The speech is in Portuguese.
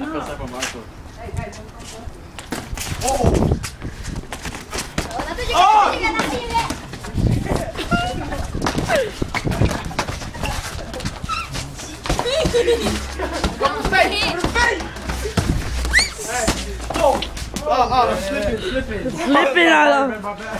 Vou passar pra Marco. Oh, oh, Vamos, vem! Vamos, vem! Oh, oh, slipping, slipping. Slipping Adam!